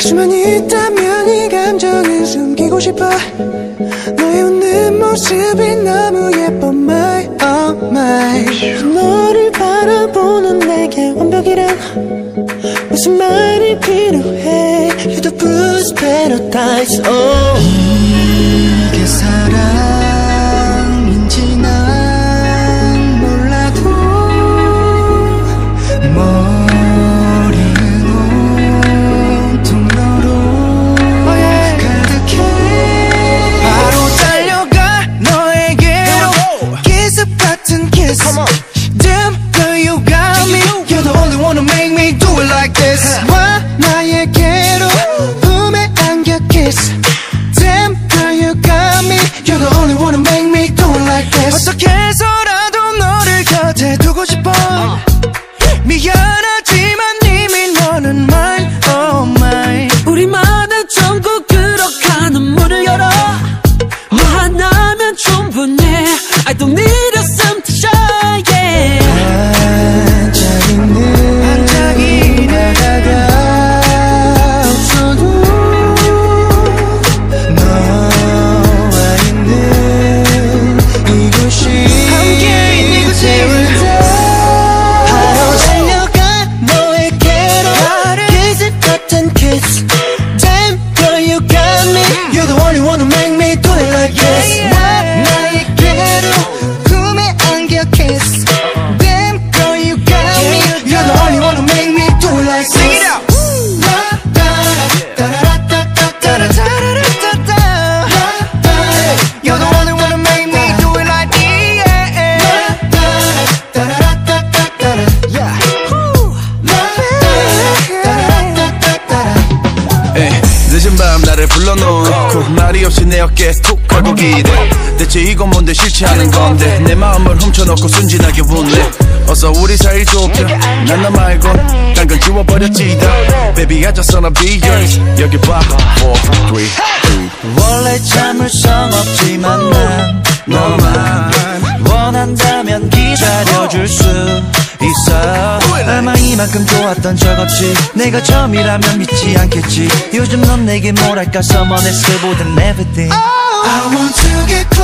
수만 있다면 이 감정을 숨기고 싶어. 너의 웃는 모습이 너무 예뻐 my oh my. 너를 바라보는 내게 완벽이란 무슨 말이 필요해? You're the blues paradise oh you got me You're the only one who make me do it like this 와 나에게로 품에 안겨 kiss Damn girl you got me You're the only one who make me do it like this 어떻게 해서라도 너를 곁에 두고 싶어 미안하지만 이미 너는 mine oh mine 우리만의 전국으로 가는 문을 열어 너 하나면 충분해 I don't need a 늦은 밤 나를 불러놓고 말이 없이 내 어깨 툭 하고 기대. 대체 이건 뭔데 싫지 않은 건데. 내 마음을 훔쳐놓고 순진하게 웃네. 어서 우리 사이 좁혀. 난너 말고 딴건 지워버렸지 다. Baby I just wanna be yours. 여기 봐. 4, 3, 2 원래 참을 성 없지만 난 너만 원한다면 기다려줄 수 있어. 아마 이만큼 좋았던 적 없지. 내가 처음이라면 믿지 않겠지. 요즘 넌 내게 뭐랄까. Someone else보단 everything. I want to get